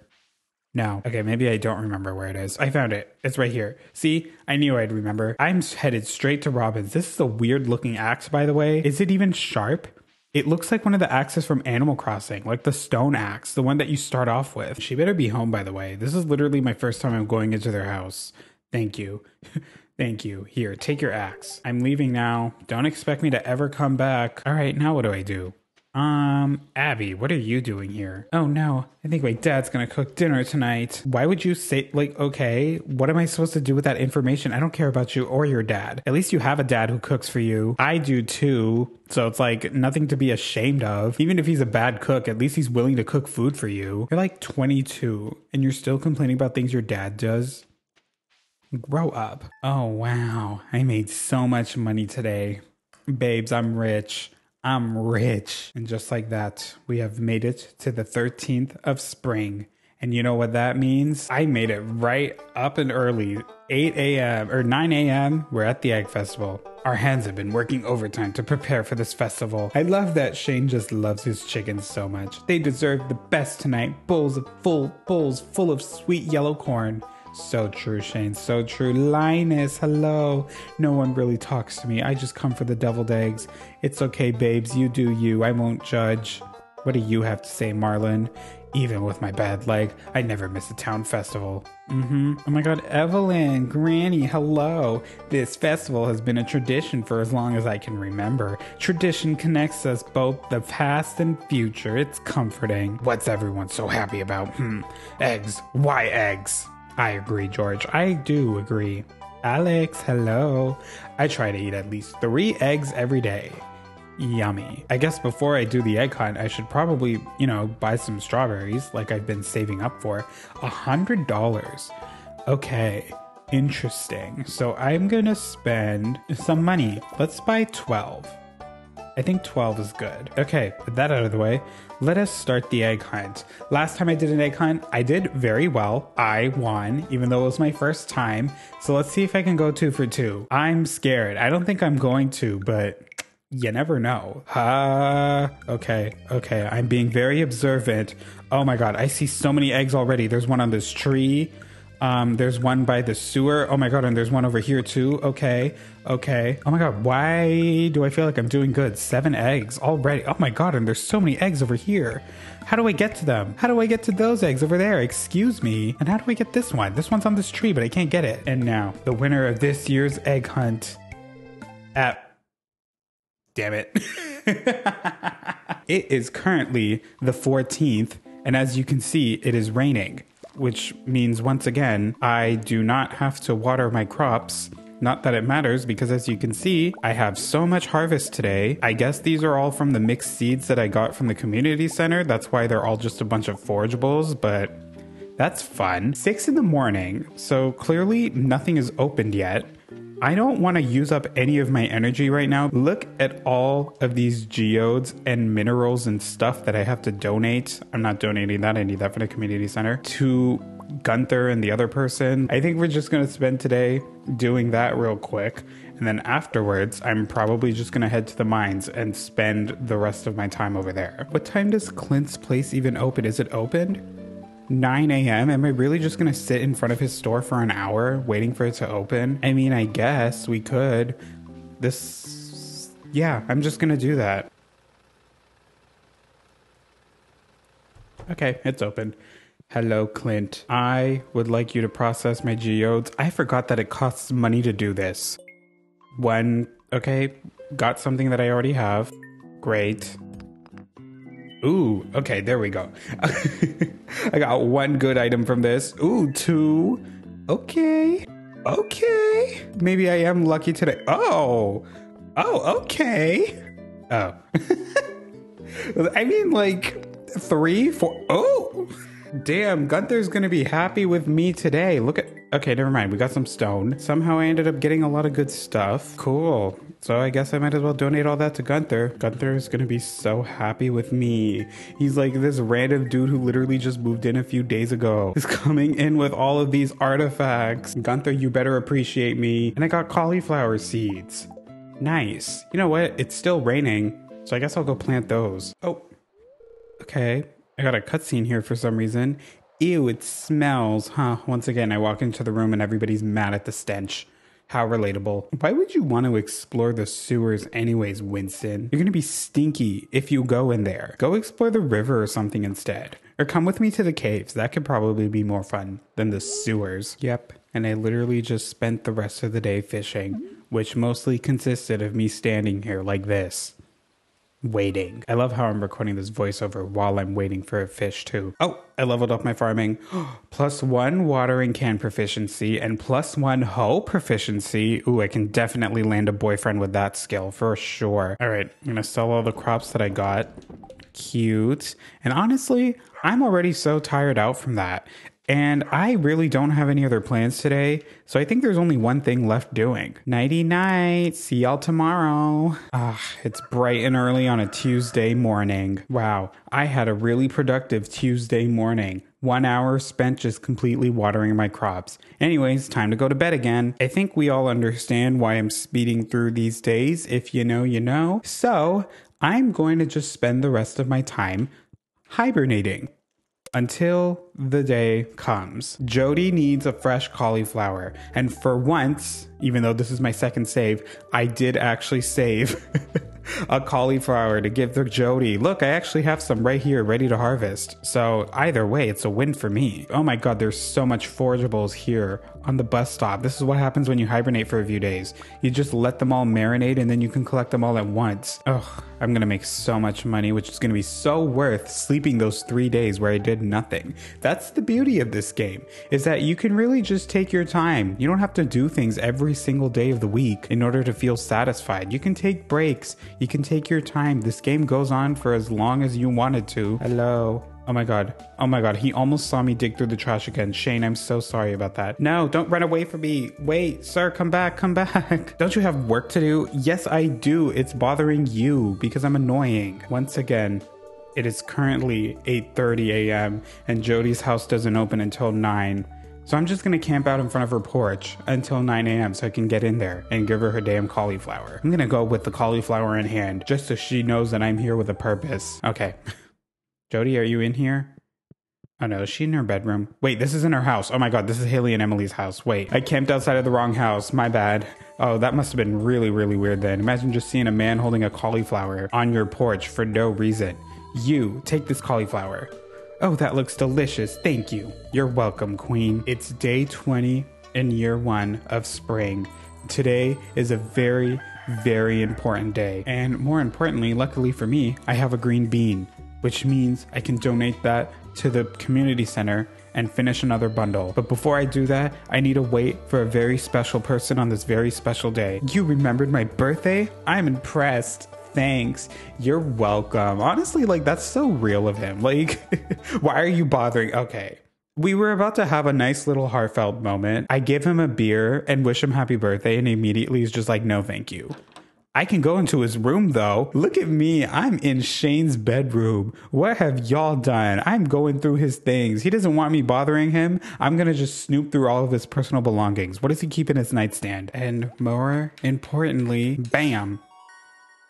No. Okay, maybe I don't remember where it is. I found it. It's right here. See, I knew I'd remember. I'm headed straight to Robin's. This is a weird looking axe, by the way. Is it even sharp? It looks like one of the axes from Animal Crossing, like the stone axe, the one that you start off with. She better be home, by the way. This is literally my first time I'm going into their house. Thank you. Thank you. Here, take your axe. I'm leaving now. Don't expect me to ever come back. All right, now what do I do? Um, Abby, what are you doing here? Oh no, I think my dad's gonna cook dinner tonight. Why would you say, like, okay, what am I supposed to do with that information? I don't care about you or your dad. At least you have a dad who cooks for you. I do too. So it's like nothing to be ashamed of. Even if he's a bad cook, at least he's willing to cook food for you. You're like 22 and you're still complaining about things your dad does. Grow up. Oh wow, I made so much money today. Babes, I'm rich. I'm rich. And just like that, we have made it to the 13th of spring. And you know what that means? I made it right up and early, 8 a.m. or 9 a.m. We're at the Egg Festival. Our hands have been working overtime to prepare for this festival. I love that Shane just loves his chickens so much. They deserve the best tonight. Bowls of full bowls full of sweet yellow corn. So true, Shane. So true. Linus, hello. No one really talks to me. I just come for the deviled eggs. It's okay, babes. You do you. I won't judge. What do you have to say, Marlon? Even with my bad leg, I never miss a town festival. Mm-hmm. Oh my god, Evelyn, Granny, hello. This festival has been a tradition for as long as I can remember. Tradition connects us both the past and future. It's comforting. What's everyone so happy about? Hmm. Eggs. Why eggs? I agree, George. I do agree. Alex, hello. I try to eat at least three eggs every day. Yummy. I guess before I do the egg hunt, I should probably, you know, buy some strawberries like I've been saving up for. A hundred dollars. Okay. Interesting. So I'm gonna spend some money. Let's buy 12. I think 12 is good. Okay, with that out of the way, let us start the egg hunt. Last time I did an egg hunt, I did very well. I won, even though it was my first time. So let's see if I can go two for two. I'm scared. I don't think I'm going to, but you never know. Uh, okay, okay. I'm being very observant. Oh my god, I see so many eggs already. There's one on this tree. Um, there's one by the sewer. Oh my god, and there's one over here too. Okay, okay. Oh my god, why do I feel like I'm doing good? Seven eggs already. Oh my god, and there's so many eggs over here. How do I get to them? How do I get to those eggs over there? Excuse me. And how do I get this one? This one's on this tree, but I can't get it. And now, the winner of this year's egg hunt at. Damn it. it is currently the 14th, and as you can see, it is raining which means once again, I do not have to water my crops. Not that it matters because as you can see, I have so much harvest today. I guess these are all from the mixed seeds that I got from the community center. That's why they're all just a bunch of forageables, but that's fun. Six in the morning, so clearly nothing is opened yet. I don't want to use up any of my energy right now. Look at all of these geodes and minerals and stuff that I have to donate. I'm not donating that, I need that for the community center. To Gunther and the other person. I think we're just going to spend today doing that real quick. And then afterwards, I'm probably just going to head to the mines and spend the rest of my time over there. What time does Clint's place even open? Is it opened? 9 a.m. Am I really just gonna sit in front of his store for an hour waiting for it to open? I mean, I guess we could. This. Yeah, I'm just gonna do that. Okay, it's open. Hello, Clint. I would like you to process my geodes. I forgot that it costs money to do this. One, okay, got something that I already have. Great. Ooh, okay, there we go. I got one good item from this. Ooh, two. Okay. Okay. Maybe I am lucky today. Oh. Oh, okay. Oh. I mean, like, three, four. Oh. Damn, Gunther's gonna be happy with me today. Look at. Okay, never mind. We got some stone. Somehow I ended up getting a lot of good stuff. Cool. So I guess I might as well donate all that to Gunther. Gunther is gonna be so happy with me. He's like this random dude who literally just moved in a few days ago. Is coming in with all of these artifacts. Gunther, you better appreciate me. And I got cauliflower seeds. Nice. You know what? It's still raining. So I guess I'll go plant those. Oh. Okay. I got a cutscene here for some reason. Ew, it smells, huh? Once again, I walk into the room and everybody's mad at the stench. How relatable. Why would you want to explore the sewers anyways, Winston? You're gonna be stinky if you go in there. Go explore the river or something instead. Or come with me to the caves. That could probably be more fun than the sewers. Yep. And I literally just spent the rest of the day fishing, which mostly consisted of me standing here like this waiting. I love how I'm recording this voiceover while I'm waiting for a fish too. Oh, I leveled up my farming. plus one watering can proficiency and plus one hoe proficiency. Ooh, I can definitely land a boyfriend with that skill for sure. All right, I'm gonna sell all the crops that I got. Cute. And honestly, I'm already so tired out from that. And I really don't have any other plans today, so I think there's only one thing left doing. Nighty night. See y'all tomorrow. Ah, it's bright and early on a Tuesday morning. Wow, I had a really productive Tuesday morning. One hour spent just completely watering my crops. Anyways, time to go to bed again. I think we all understand why I'm speeding through these days. If you know, you know. So, I'm going to just spend the rest of my time hibernating until the day comes. Jodi needs a fresh cauliflower. And for once, even though this is my second save, I did actually save a cauliflower to give to Jodi. Look, I actually have some right here ready to harvest. So either way, it's a win for me. Oh my god, there's so much forageables here on the bus stop. This is what happens when you hibernate for a few days. You just let them all marinate and then you can collect them all at once. Ugh, I'm gonna make so much money, which is gonna be so worth sleeping those three days where I did nothing. That's the beauty of this game, is that you can really just take your time. You don't have to do things every single day of the week in order to feel satisfied. You can take breaks. You can take your time. This game goes on for as long as you want it to. Hello. Oh my god. Oh my god. He almost saw me dig through the trash again. Shane, I'm so sorry about that. No, don't run away from me. Wait, sir, come back, come back. don't you have work to do? Yes, I do. It's bothering you because I'm annoying. Once again, it is currently 8:30 a.m. and Jodi's house doesn't open until 9. So I'm just gonna camp out in front of her porch until 9 a.m. so I can get in there and give her her damn cauliflower. I'm gonna go with the cauliflower in hand just so she knows that I'm here with a purpose. Okay. Jodi, are you in here? Oh no, is she in her bedroom? Wait, this is in her house. Oh my god, this is Haley and Emily's house. Wait, I camped outside of the wrong house. My bad. Oh, that must have been really, really weird then. Imagine just seeing a man holding a cauliflower on your porch for no reason. You, take this cauliflower. Oh, that looks delicious. Thank you. You're welcome, Queen. It's day 20 in year one of spring. Today is a very, very important day. And more importantly, luckily for me, I have a green bean, which means I can donate that to the community center and finish another bundle. But before I do that, I need to wait for a very special person on this very special day. You remembered my birthday? I'm impressed thanks. You're welcome. Honestly, like that's so real of him. Like, why are you bothering? Okay. We were about to have a nice little heartfelt moment. I give him a beer and wish him happy birthday, and immediately he's just like, no, thank you. I can go into his room though. Look at me. I'm in Shane's bedroom. What have y'all done? I'm going through his things. He doesn't want me bothering him. I'm going to just snoop through all of his personal belongings. What does he keep in his nightstand? And more importantly, bam,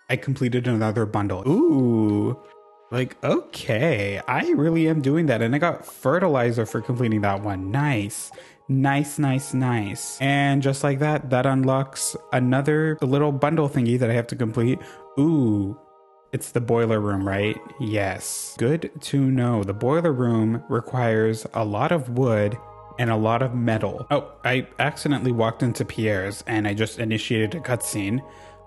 I completed another bundle. Ooh. Like, okay, I really am doing that. And I got fertilizer for completing that one. Nice. Nice, nice, nice. And just like that, that unlocks another little bundle thingy that I have to complete. Ooh, it's the boiler room, right? Yes. Good to know. The boiler room requires a lot of wood and a lot of metal. Oh, I accidentally walked into Pierre's and I just initiated a cutscene.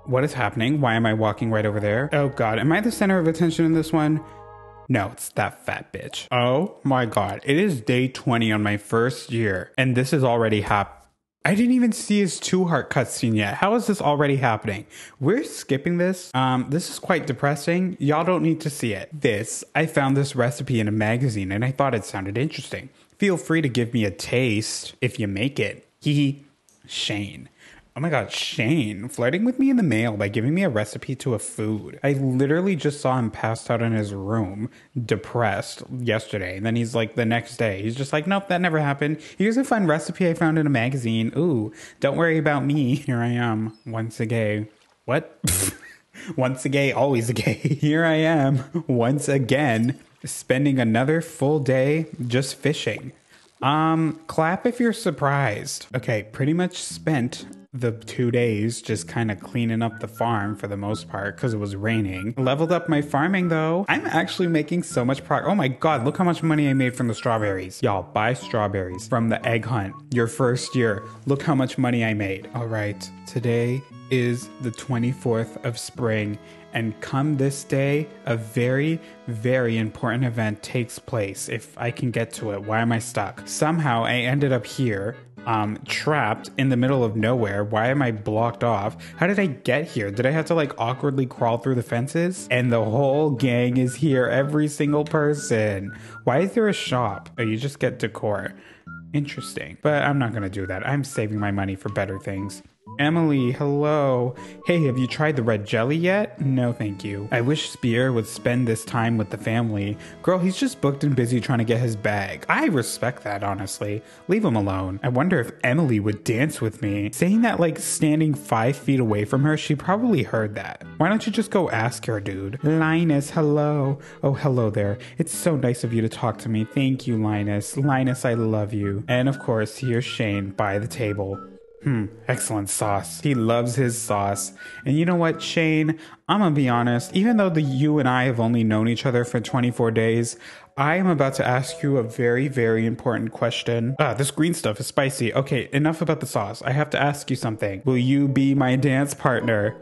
What is happening? Why am I walking right over there? Oh god, am I the center of attention in this one? No, it's that fat bitch. Oh my god, it is day 20 on my first year, and this is already hap- I didn't even see his two heart cutscene yet. How is this already happening? We're skipping this. Um, this is quite depressing. Y'all don't need to see it. This, I found this recipe in a magazine and I thought it sounded interesting. Feel free to give me a taste if you make it. He, Shane. Oh my god, Shane flirting with me in the mail by giving me a recipe to a food. I literally just saw him passed out in his room, depressed yesterday. And then he's like, the next day, he's just like, nope, that never happened. Here's a fun recipe I found in a magazine. Ooh, don't worry about me. Here I am, once a gay. What? once a gay, always a gay. Here I am, once again, spending another full day just fishing. Um, clap if you're surprised. Okay, pretty much spent the two days just mm. kind of cleaning up the farm for the most part because it was raining. Leveled up my farming though. I'm actually making so much progress. Oh my god, look how much money I made from the strawberries. Y'all, buy strawberries from the egg hunt. Your first year. Look how much money I made. All right, today is the 24th of spring and come this day, a very, very important event takes place. If I can get to it, why am I stuck? Somehow I ended up here um trapped in the middle of nowhere. Why am I blocked off? How did I get here? Did I have to like awkwardly crawl through the fences? And the whole gang is here, every single person. Why is there a shop? Oh, you just get decor. Interesting. But I'm not gonna do that. I'm saving my money for better things. Emily, hello. Hey, have you tried the red jelly yet? No, thank you. I wish Pierre would spend this time with the family. Girl, he's just booked and busy trying to get his bag. I respect that, honestly. Leave him alone. I wonder if Emily would dance with me. Saying that, like, standing five feet away from her, she probably heard that. Why don't you just go ask her, dude? Linus, hello. Oh, hello there. It's so nice of you to talk to me. Thank you, Linus. Linus, I love you. And of course, here's Shane by the table. Hmm, excellent sauce. He loves his sauce. And you know what, Shane? I'm gonna be honest, even though the you and I have only known each other for 24 days, I am about to ask you a very, very important question. Ah, this green stuff is spicy. Okay, enough about the sauce. I have to ask you something. Will you be my dance partner?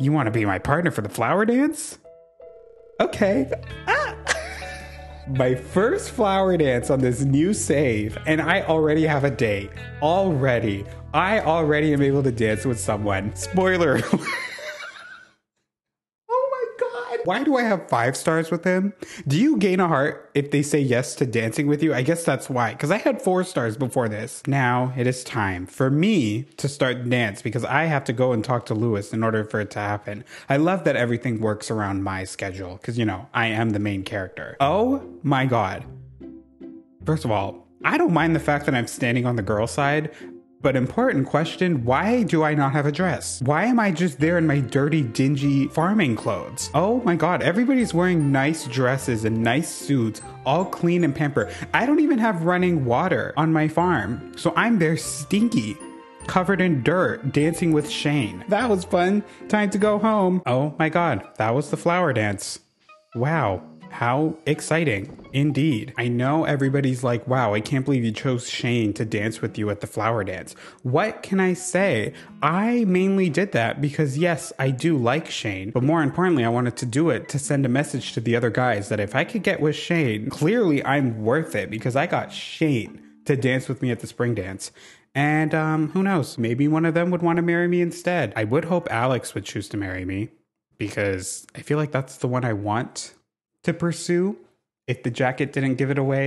You wanna be my partner for the flower dance? Okay. Ah my first flower dance on this new save, and I already have a date. Already. I already am able to dance with someone. Spoiler. Why do I have five stars with him? Do you gain a heart if they say yes to dancing with you? I guess that's why, because I had four stars before this. Now it is time for me to start dance because I have to go and talk to Lewis in order for it to happen. I love that everything works around my schedule because, you know, I am the main character. Oh my god. First of all, I don't mind the fact that I'm standing on the girl side, but important question, why do I not have a dress? Why am I just there in my dirty, dingy farming clothes? Oh my god, everybody's wearing nice dresses and nice suits, all clean and pampered. I don't even have running water on my farm, so I'm there stinky covered in dirt, dancing with Shane. That was fun. Time to go home. Oh my god, that was the flower dance. Wow. How exciting. Indeed. I know everybody's like, wow, I can't believe you chose Shane to dance with you at the flower dance. What can I say? I mainly did that because, yes, I do like Shane, but more importantly, I wanted to do it to send a message to the other guys that if I could get with Shane, clearly I'm worth it because I got Shane to dance with me at the spring dance. And um, who knows? Maybe one of them would want to marry me instead. I would hope Alex would choose to marry me because I feel like that's the one I want to pursue if the jacket didn't give it away.